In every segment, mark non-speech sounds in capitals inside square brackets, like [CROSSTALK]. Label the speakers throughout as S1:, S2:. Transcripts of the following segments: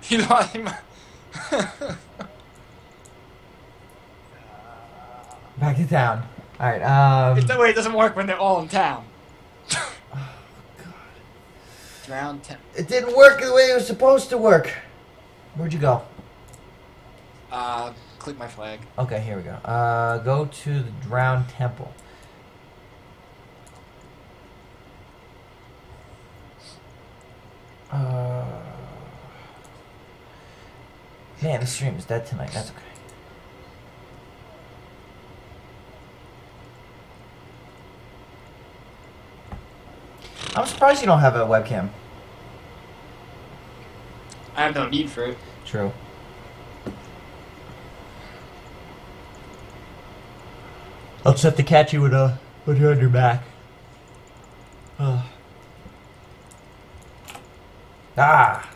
S1: He's watching my.
S2: Back to town. Alright, um...
S1: It's the way it doesn't work when they're all in town. [LAUGHS] Drown town.
S2: It didn't work the way it was supposed to work. Where'd you go?
S1: Uh, click my flag.
S2: Okay, here we go. Uh, go to the Drowned Temple. Uh, man, the stream is dead tonight. That's okay. I'm surprised you don't have a webcam.
S1: I have no need for it.
S2: True. I'll just have to catch you with a with you on your back. Ugh. Ah.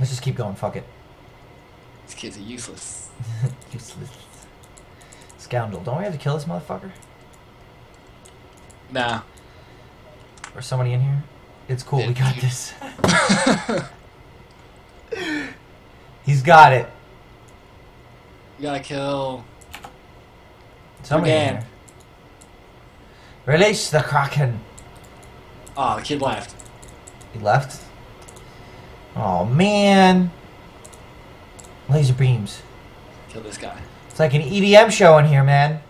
S2: Let's just keep going. Fuck it.
S1: These kids are useless. [LAUGHS]
S2: Useless scoundrel. Don't we have to kill this motherfucker?
S1: Nah.
S2: Or somebody in here? It's cool. We got this. [LAUGHS] He's got it.
S1: You gotta kill.
S2: Somebody in here. Release the Kraken.
S1: Oh, the kid left.
S2: He left. Oh man. Laser beams.
S1: Kill this guy.
S2: It's like an EDM show in here, man.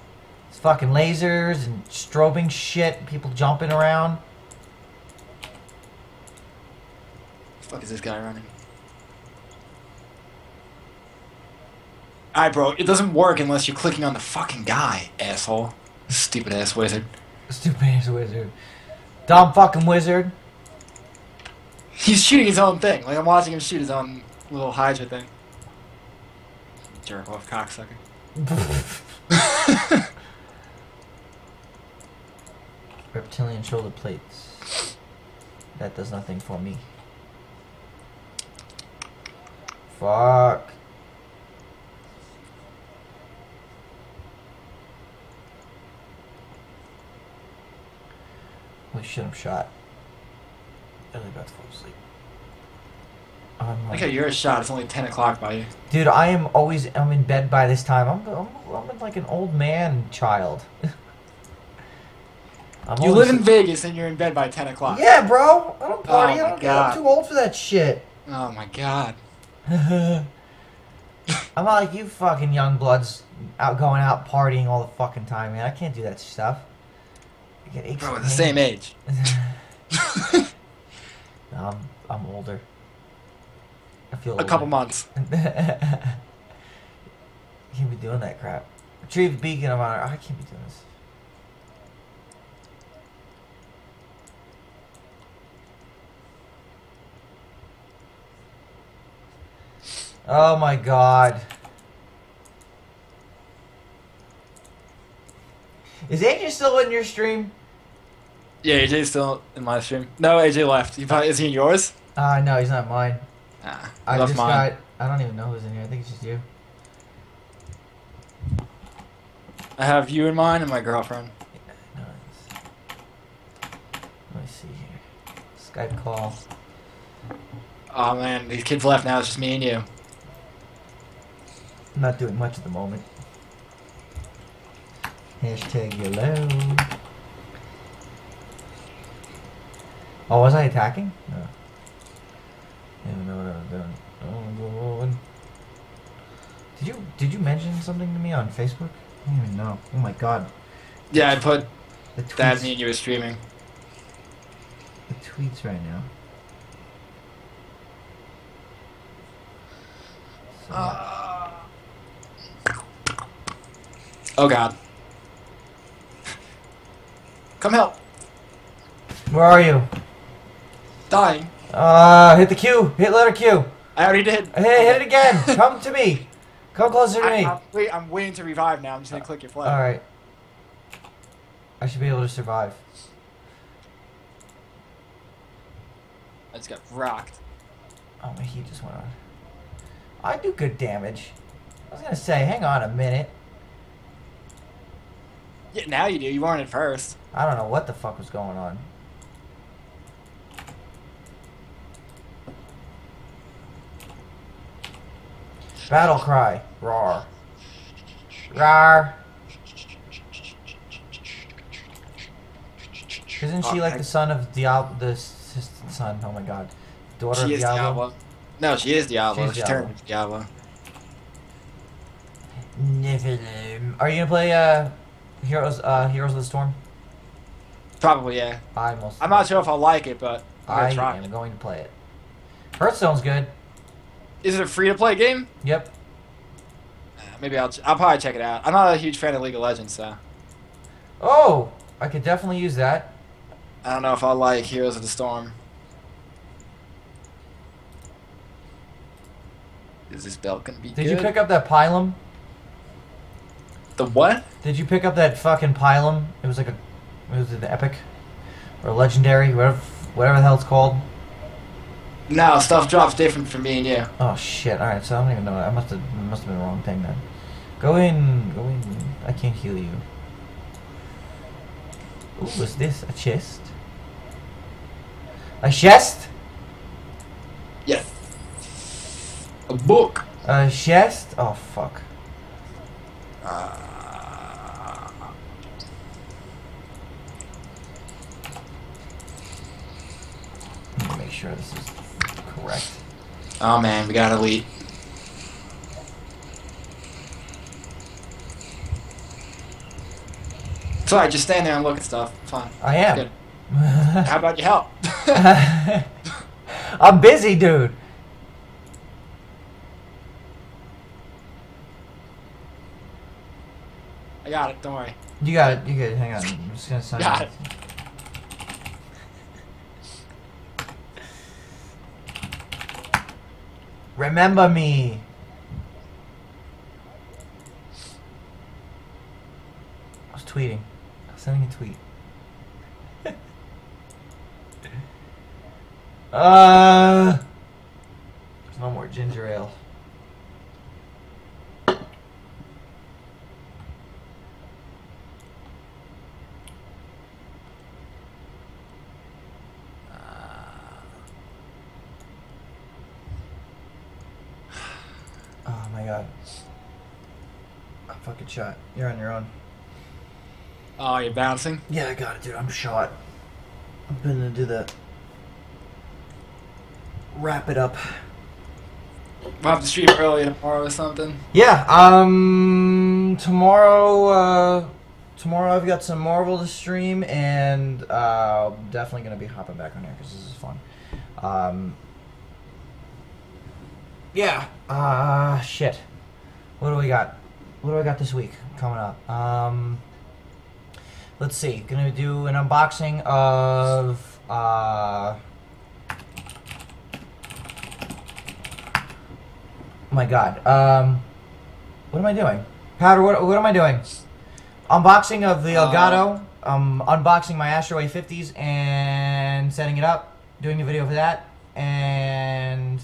S2: It's fucking lasers and strobing shit, people jumping around.
S1: fuck is this guy running? Alright, bro. It doesn't work unless you're clicking on the fucking guy, asshole. Stupid ass wizard.
S2: Stupid ass wizard. Dumb fucking wizard.
S1: He's shooting his own thing. Like I'm watching him shoot his own little Hydra thing. Jerk off cocksucker. [LAUGHS]
S2: Reptilian shoulder plates. That does nothing for me. Fuck. Holy shit, I'm shot. Really about to fall asleep. I'm,
S1: Okay, you're a shot. It's only 10 o'clock by you.
S2: Dude, I am always I'm in bed by this time. I'm I'm, I'm like an old man child. [LAUGHS] I'm
S1: You live in Vegas and you're in bed by 10 o'clock.
S2: Yeah, bro. I don't oh party.
S1: Oh
S2: I don't,
S1: God.
S2: I'm too old for that shit.
S1: Oh my god. [LAUGHS]
S2: I'm not like you fucking young bloods out going out partying all the fucking time, man. I can't do that stuff. I get aches
S1: Bro, we're the same age. [LAUGHS]
S2: I'm I'm older. I feel
S1: A couple
S2: older.
S1: months. [LAUGHS]
S2: can't be doing that crap. Retrieve the beacon of honor. Oh, I can't be doing this. Oh my god. Is AJ still in your stream?
S1: Yeah, AJ's still in my stream. No, AJ left. You probably, is he in yours?
S2: Uh, no, he's not mine.
S1: Nah,
S2: I just
S1: mine.
S2: got. I don't even know who's in here. I think it's just you.
S1: I have you in mine and my girlfriend.
S2: No, it's- Let me see here. Skype call.
S1: Oh man, these kids left now. It's just me and you.
S2: I'm not doing much at the moment. Hashtag yellow. Oh, was I attacking? No. I don't know what I was doing. Oh, Lord. Did you did you mention something to me on Facebook? I don't even know. Oh my god.
S1: Yeah, I put
S2: The
S1: that
S2: tweets,
S1: me and you were streaming.
S2: the tweets right now. So, ah.
S1: Oh god. Come help.
S2: where are you?
S1: Dying.
S2: Uh, hit the Q. Hit letter Q.
S1: I already did.
S2: Hey, hit it again. [LAUGHS] Come to me. Come closer to
S1: I,
S2: me.
S1: I'm, wait, I'm waiting to revive now. I'm just gonna click your flag.
S2: All right. I should be able to survive.
S1: I just got rocked.
S2: Oh, my heat just went on. I do good damage. I was gonna say, hang on a minute.
S1: Yeah, now you do. You weren't at first.
S2: I don't know what the fuck was going on. Battle cry. Roar. Rar. Isn't she
S1: Oh,
S2: like the son of Diablo? The son. Oh my god. Daughter
S1: She
S2: of Diablo.
S1: Diablo. No, she is Diablo.
S2: She's
S1: she
S2: Diablo.
S1: turned Diablo.
S2: Are you gonna play uh, Heroes uh, Heroes of the Storm?
S1: Probably, yeah.
S2: I.
S1: I'm not sure if I like it, but I'm
S2: I am going to play it. Hearthstone's good.
S1: Is it a free to play game?
S2: Yep.
S1: Uh, maybe I'll ch- I'll probably check it out. I'm not a huge fan of League of Legends, so
S2: Oh, I could definitely use that.
S1: I don't know if I like Heroes of the Storm. Is this belt gonna be
S2: Did
S1: good?
S2: you pick up that Pylum?
S1: the what?
S2: Did you pick up that fucking Pylum? It was like a, was it the epic, or legendary, whatever, whatever the hell it's called.
S1: No, stuff drops different from me and you.
S2: Oh shit! All right, so I don't even know. I must have must have been the wrong thing then. Go in, go in. I can't heal you. Ooh, what's this? A chest? A chest?
S1: Yes. A book.
S2: A chest? Oh fuck.
S1: Uh,
S2: Let me make sure this is correct.
S1: oh man, we got elite. So I just stand there and look at stuff. Fine.
S2: I am.
S1: Good. How about your help? [LAUGHS]
S2: I'm busy, dude.
S1: I got it, don't worry.
S2: You got it. You good? Hang on. I'm just gonna sign.
S1: Got it.
S2: Remember me. I was tweeting. I was sending a tweet. [LAUGHS] uh, there's no more ginger ale. Oh my god. I'm fucking shot. You're on your own.
S1: Oh, you're bouncing?
S2: Yeah, I got it, dude. I'm shot. I'm gonna do the wrap it up.
S1: We'll have to stream early tomorrow or something.
S2: Yeah. Um. Tomorrow. Uh. Tomorrow I've got some Marvel to stream, and uh, I'm definitely gonna be hopping back on here because this is fun. Um. Yeah. Uh. Shit. What do we got? What do I got this week coming up? Um. Let's see. Gonna do an unboxing of. Uh. Oh my god. Um, what am I doing? Powder, what, what am I doing? Unboxing of the Elgato. Um, unboxing my Astro A50s and setting it up. Doing a video for that. And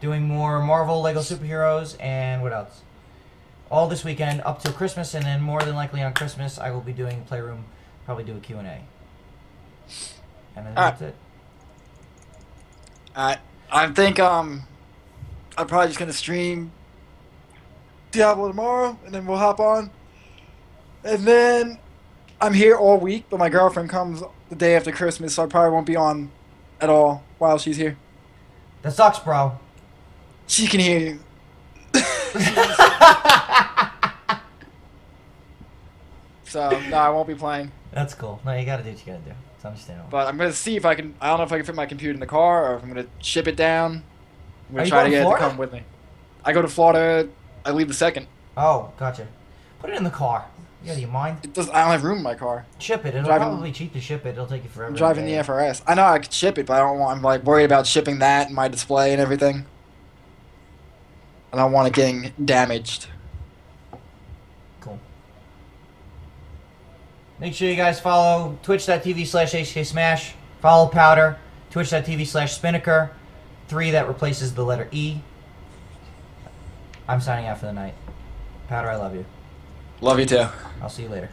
S2: doing more Marvel Lego superheroes and what else? All this weekend up till Christmas and then more than likely on Christmas I will be doing Playroom. Probably do a Q&A. And then that's it.
S1: I I think um I'm probably just gonna stream Diablo tomorrow and then we'll hop on. And then I'm here all week, but my girlfriend comes the day after Christmas, so I probably won't be on at all while she's here.
S2: That sucks, bro.
S1: She can hear you. [LAUGHS] so no, I won't be playing.
S2: That's cool. No, you gotta do what you gotta do. It's understandable.
S1: But I'm gonna see if I can. I don't know if I can fit my computer in the car or if I'm gonna ship it down. I'm
S2: Are
S1: gonna
S2: you
S1: try to get it to
S2: Florida?
S1: come with me. I go to Florida. I leave the second.
S2: Oh, gotcha. Put it in the car. You out of your mind?
S1: It does. I don't have room in my car.
S2: Ship it. It'll
S1: Driving-
S2: probably cheap to ship it. It'll take you forever.
S1: I'm driving the. FRS. I know I could ship it, but I don't want. I'm like worried about shipping that and my display and everything. I don't want it getting damaged.
S2: Cool. Make sure you guys follow twitch.tv slash HK Smash. Follow Powder. Twitch.tv slash Spinnaker. Three that replaces the letter E. I'm signing out for the night. Powder, I love you.
S1: Love you too.
S2: I'll see you later.